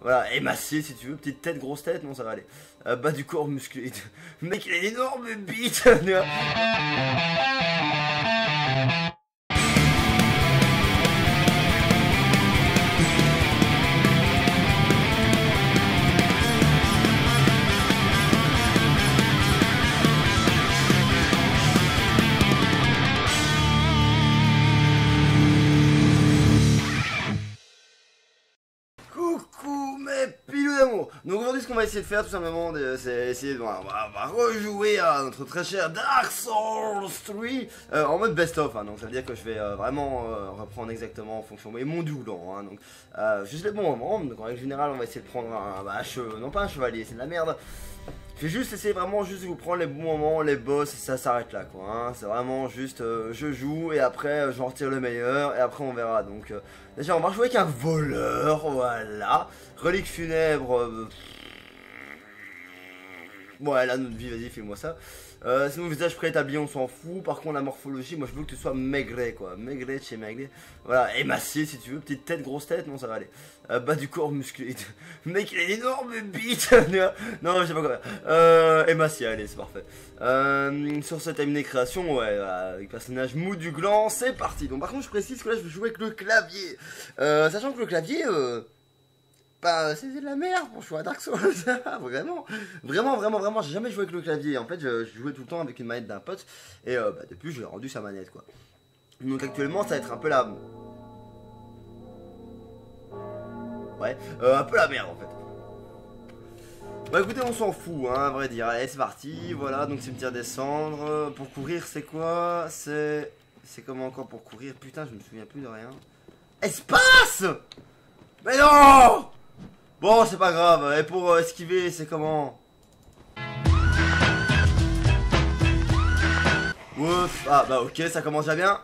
Voilà, émacié si tu veux, petite tête, grosse tête, non ça va aller. Euh, bas du corps musclé. Mec il a une énorme bite Ce qu'on va essayer de faire tout simplement c'est essayer de... On rejouer à notre très cher Dark Souls 3 euh, en mode best-of hein, donc ça veut dire que je vais euh, vraiment euh, reprendre exactement en fonction et mon doulan hein, donc juste les bons moments donc en règle générale on va essayer de prendre un, bah, non pas un chevalier c'est de la merde je vais juste essayer vraiment juste de vous prendre les bons moments, les boss, et ça s'arrête là quoi. hein. C'est vraiment juste je joue et après j'en retire le meilleur et après on verra. Donc déjà on va jouer avec un voleur, voilà. Relique funèbre. Ouais, là, notre vie, vas-y, fais-moi ça. Euh, sinon, visage préétabli, on s'en fout. Par contre, la morphologie, moi, je veux que tu sois maigret, quoi. Maigret de chez maigret. Voilà, émacié, si tu veux. Petite tête, grosse tête, non, ça va aller. Euh, bas du corps musclé. Le mec, il a une énorme bite. non, je sais pas quoi. Euh, émacié, allez, c'est parfait. Euh, sur cette terminé création, ouais, voilà, avec personnage mou du gland, c'est parti. Donc, par contre, je précise que là, je vais jouer avec le clavier. Euh, sachant que le clavier, euh, bah, c'est de la merde pour jouer à Dark Souls. vraiment, vraiment, vraiment, vraiment, j'ai jamais joué avec le clavier. En fait, je, jouais tout le temps avec une manette d'un pote. Et euh, bah, depuis, j'ai rendu sa manette, quoi. Donc actuellement, ça va être un peu la. Ouais, euh, un peu la merde en fait. Bah écoutez, on s'en fout, hein, à vrai dire. Allez, c'est parti. Voilà, donc cimetière descendre. Pour courir, c'est quoi? C'est. C'est comment encore pour courir? Putain, je me souviens plus de rien. Espace Mais non Bon, c'est pas grave. Et pour euh, esquiver, c'est comment? Ouf. Ah, bah ok, ça commence déjà bien.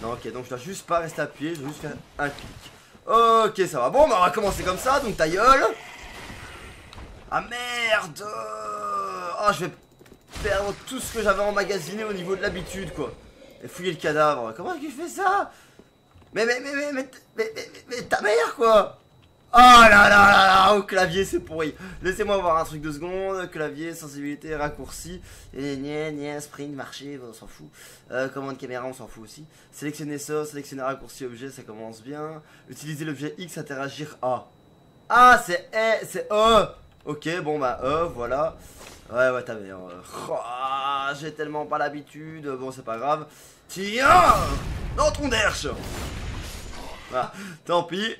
Non, ok, donc je dois juste pas rester appuyé, je dois juste faire un clic. Ok, ça va. Bon, bah on va commencer comme ça, donc ta gueule. Ah merde Ah, je vais perdre tout ce que j'avais emmagasiné au niveau de l'habitude, quoi. Et fouiller le cadavre. Comment est-ce que je fais ça? Mais mais, mais, mais, mais, mais, mais, mais, mais ta mère, quoi Oh là là là là, au clavier c'est pourri. Laissez-moi voir un truc de seconde. Clavier, sensibilité, raccourci. Et gna gna, sprint, marché, on s'en fout. Euh, commande caméra, on s'en fout aussi. Sélectionner ça, sélectionner raccourci objet, ça commence bien. Utiliser l'objet X, interagir A. Ah, c'est E, c'est E. Ok, bon bah E, voilà. Ouais, ouais, t'as bien. euh, oh, J'ai tellement pas l'habitude. Bon, c'est pas grave. Tiens Dans ton derche Voilà, tant pis.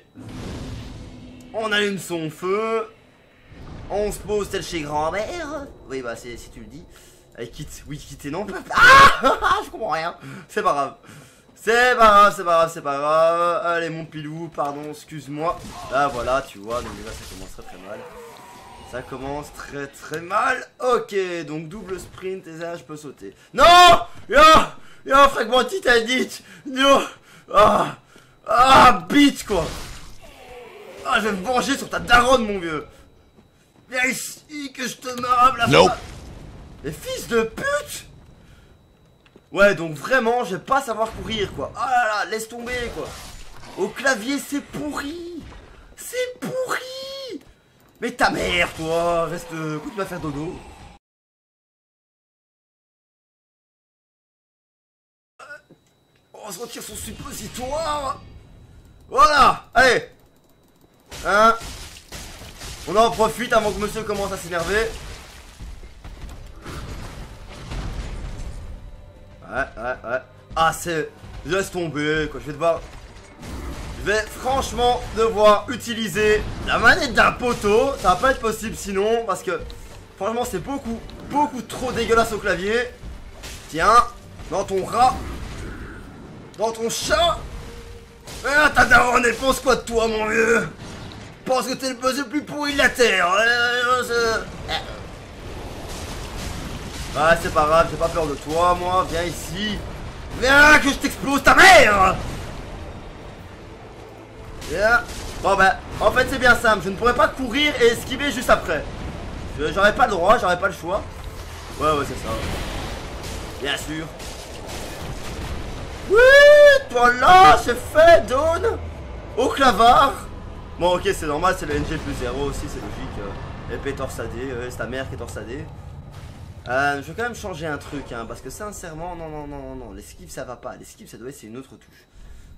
On allume son feu. On se pose tel chez grand-mère. Oui, bah, si tu le dis. Allez, quitte. Oui, quitter, non. Ah Je comprends rien. C'est pas grave. C'est pas grave, c'est pas grave, c'est pas grave. Allez, mon pilou, pardon, excuse-moi. Là, voilà, tu vois, donc déjà, ça commence très très mal. Ça commence très très mal. Ok, donc double sprint, et là, je peux sauter. Non Y'a un fragment titanite Non Ah Ah, bite, quoi ah, je vais me venger sur ta daronne, mon vieux Viens ici, que je te marave la Nope. Les fils de pute Ouais, donc vraiment, je vais pas savoir courir, quoi. Ah là là, laisse tomber, quoi. Au clavier, c'est pourri C'est pourri Mais ta mère, toi Reste... Écoute, va faire dodo. Euh, On se retire son suppositoire Voilà Allez Hein On en profite avant que monsieur commence à s'énerver. Ouais, ouais, ouais. Ah, c'est... Laisse tomber, quoi. Je vais devoir... Je vais franchement devoir utiliser la manette d'un poteau. Ça va pas être possible sinon, parce que... Franchement, c'est beaucoup, beaucoup trop dégueulasse au clavier. Tiens, dans ton rat. Dans ton chat. Ah, ta daronne, elle pense quoi de toi, mon vieux pense que t'es le plus pourri de la terre. Je- Ah, c'est pas grave, j'ai pas peur de toi, moi. Viens ici. Viens, que je t'explose ta mère Viens. Bon, bah, en fait, c'est bien simple. Je ne pourrais pas courir et esquiver juste après. Je- J'aurais pas le droit, j'aurais pas le choix. Ouais, ouais, c'est ça. Bien sûr. Oui, voilà, c'est fait, Dawn. Au clavard. Bon, ok, c'est normal, c'est le NG plus 0 aussi, c'est logique. Euh, épée torsadée, c'est ta mère qui est torsadée. Euh, je vais quand même changer un truc, hein, parce que sincèrement, non, non, non, non, l'esquive ça va pas. L'esquive ça doit être une autre touche.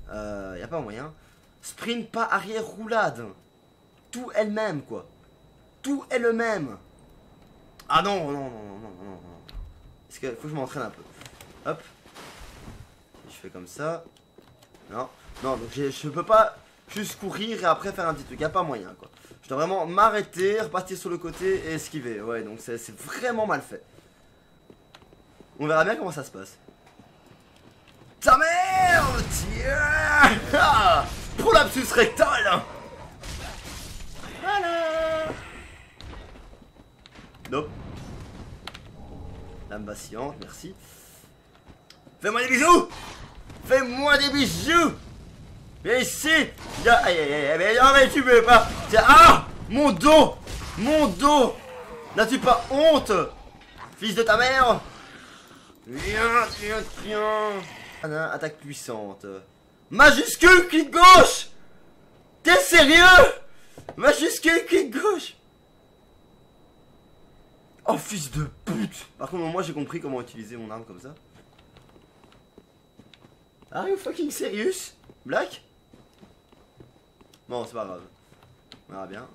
Euh, y a pas moyen. Sprint pas arrière roulade. Tout elle-même, quoi. Tout est le même. Ah non, non, non, non, non, non. Est-ce que faut que je m'entraîne un peu. Hop. Je fais comme ça. Non, non, donc je peux pas juste courir et après faire un petit truc. Y a pas moyen, quoi. Je dois vraiment m'arrêter, repartir sur le côté et esquiver. Ouais, donc c'est vraiment mal fait. On verra bien comment ça se passe. Ta mère Tiens ah Prolapsus rectal Voilà Nope. Lame vacillante, merci. Fais-moi des bisous Fais-moi des bisous Viens ici Aïe aïe aïe mais non mais tu veux pas. Ah Mon dos Mon dos. N'as-tu pas honte Fils de ta mère? Viens, viens, viens Attaque puissante. Majuscule, clic gauche. T'es sérieux? Majuscule, clic gauche. Oh fils de pute. Par contre moi j'ai compris comment utiliser mon arme comme ça. Are you fucking serious Black? Bon c'est pas grave. On verra bien.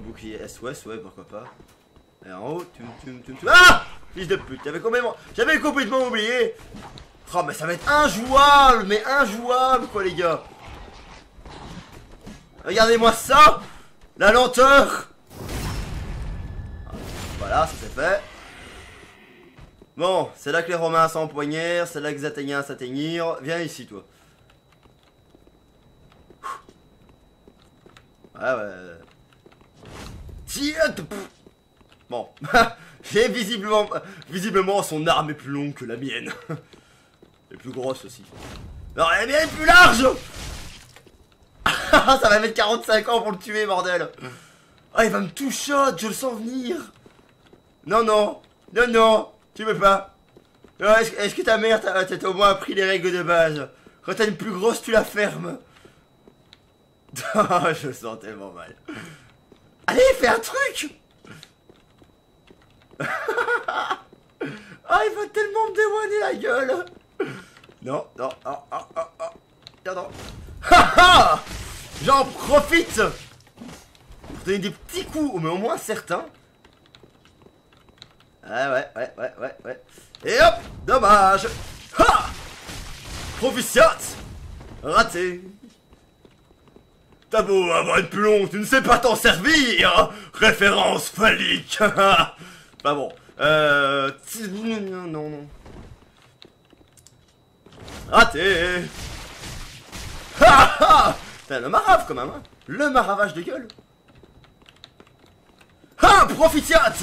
Bouclier S-Ouest, ouais pourquoi pas. Et en haut, tu tu tu tu Ah Fils de pute, j'avais complètement, j'avais complètement oublié. Oh mais ça va être injouable, mais injouable quoi les gars. Regardez-moi ça La lenteur Bon, c'est là que les Romains s'empoignèrent, c'est là que les Athéniens s'atteignirent. Viens ici, toi. Ouais, ouais. Tiens Bon. J'ai visiblement, visiblement son arme est plus longue que la mienne. Et plus grosse aussi. Non, elle est plus large Ça va mettre 45 ans pour le tuer, bordel Ah, il va me tout shot, je le sens venir Non, non Non, non Tu veux pas? Est-ce que ta mère t'a au moins appris les règles de base? Quand t'as une plus grosse, tu la fermes Je sens tellement mal. Allez, fais un truc Ah, il va tellement me démoiner la gueule Non, non, ah, ah, ah. Non, non. J'en profite Pour donner des petits coups, mais au moins certains. Ouais, ouais, ouais, ouais, ouais, ouais. Et hop Dommage. Ha! Proficiat! Raté. T'as beau avoir une plomb, tu ne sais pas t'en servir. Référence phallique. Bah bon. Euh... Non, non. Raté. Ha ha. Le marave quand même, hein. Le maravage de gueule. Ah Profitiat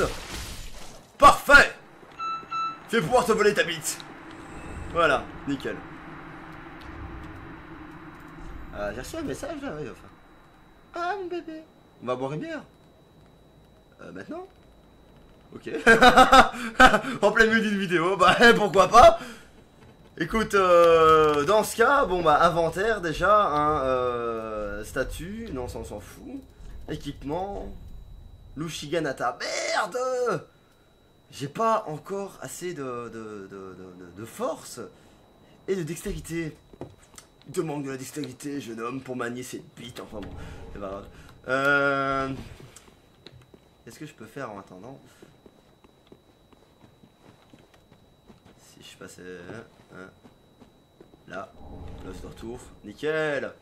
Parfait. Je vais pouvoir te voler ta bite. Voilà, nickel. Euh, J'ai reçu un message là, oui, enfin. Ah mon bébé. On va boire une bière. Euh, Maintenant? Ok. en plein milieu d'une vidéo, bah pourquoi pas? Écoute, euh, dans ce cas, bon bah inventaire déjà, hein, euh, statut, non ça on s'en fout. Équipement, Lushiganata, merde J'ai pas encore assez de, de, de, force et de dextérité. Il te manque de la dextérité, jeune homme, pour manier cette bite, enfin bon, c'est pas grave. Euh... Qu'est-ce que je peux faire en attendant? Je passe euh, hein. là, là c'est de retour, nickel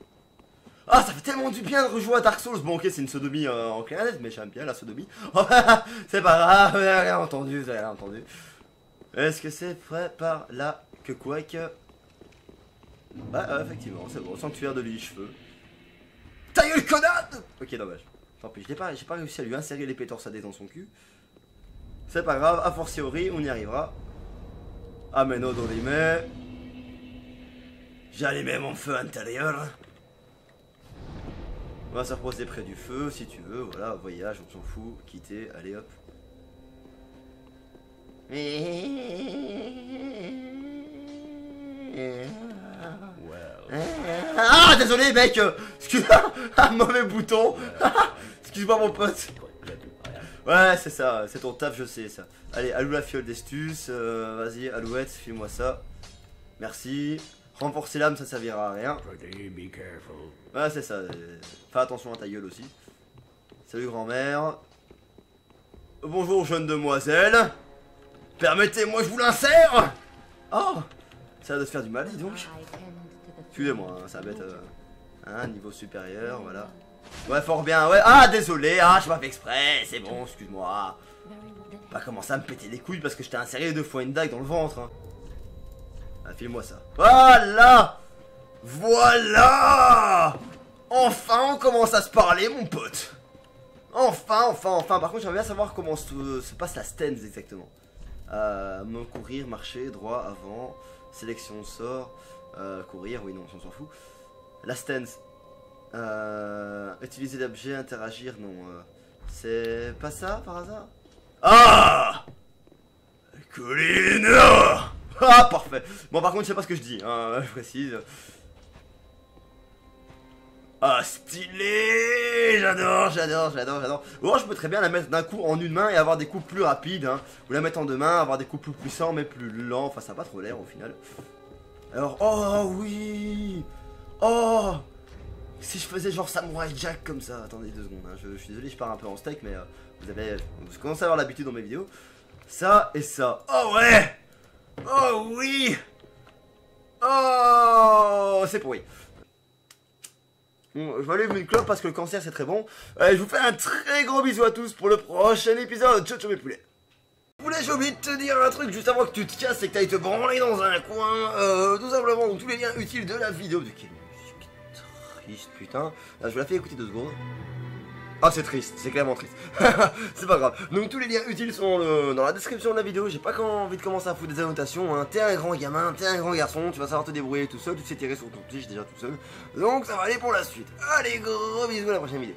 Ah ça fait tellement du bien de rejouer à Dark Souls. Bon ok c'est une sodomie euh, en clair mais j'aime bien la sodomie. C'est pas grave, vous avez rien entendu, vous avez rien entendu. Est-ce que c'est prêt par là que Quake Bah euh, effectivement c'est bon, sanctuaire de lui cheveux. Ta gueule connasse Ok dommage. Tant pis, j'ai pas, pas réussi à lui insérer l'épée torsadée dans son cul. C'est pas grave, a fortiori, on y arrivera. Ameno dorime. J'allumais mon feu intérieur. On va se reposer près du feu si tu veux. Voilà, voyage, on s'en fout. Quitter, allez hop. Ah, désolé, mec un mauvais bouton Excuse-moi, mon pote Ouais, c'est ça, c'est ton taf, je sais ça. Allez, alou la fiole d'estus, euh, vas-y, alouette, file-moi ça. Merci. Renforcer l'âme, ça servira à rien. Ouais, c'est ça. Fais attention à ta gueule aussi. Salut grand-mère. Bonjour jeune demoiselle. Permettez-moi, je vous l'insère Oh Ça doit se faire du mal, dis donc. Excusez-moi, hein, ça va être euh, un niveau supérieur, voilà. Ouais, fort bien, ouais. Ah, désolé, ah, je pas fait exprès, c'est bon, excuse-moi. Pas commencer à me péter les couilles parce que je t'ai inséré deux fois une dague dans le ventre. Hein. Ah, file-moi ça. Voilà Voilà Enfin, on commence à se parler, mon pote. Enfin, enfin, enfin. Par contre, j'aimerais bien savoir comment se, se passe la stance exactement. Euh, courir, marcher, droit, avant, sélection, sort, euh, courir, oui, non, on s'en fout. La stance. Euh, utiliser l'objet, interagir, non. euh, c'est pas ça par hasard? Ah Colline Ah, parfait. Bon, par contre, je sais pas ce que je dis, hein, je précise. Ah, stylé J'adore, j'adore, j'adore, j'adore. Ou je peux très bien la mettre d'un coup en une main et avoir des coups plus rapides. Hein. Ou la mettre en deux mains, avoir des coups plus puissants mais plus lents. Enfin, ça n'a pas trop l'air au final. Alors, oh oui Oh Si je faisais genre Samurai Jack comme ça. Attendez deux secondes, hein. je, suis désolé, je pars un peu en steak, mais euh, vous avez. Vous commencez à avoir l'habitude dans mes vidéos. Ça et ça. Oh ouais Oh oui Oh C'est pourri. Bon, je aller une clope parce que le cancer c'est très bon. Allez, je vous fais un très gros bisou à tous pour le prochain épisode. Ciao ciao mes poulets. Poulet, j'ai oublié de te dire un truc juste avant que tu te casses et que t'ailles te branler dans un coin. Euh, tout tous les liens utiles de la vidéo. De quelle musique triste, putain. Là, je vous la fais écouter deux secondes. Ah, c'est triste, c'est clairement triste. c'est pas grave. Donc, tous les liens utiles sont dans la description de la vidéo. J'ai pas envie de commencer à foutre des annotations. Hein. T'es un grand gamin, t'es un grand garçon, tu vas savoir te débrouiller tout seul. Tu sais tirer sur ton tige déjà tout seul. Donc, ça va aller pour la suite. Allez, gros bisous à la prochaine vidéo.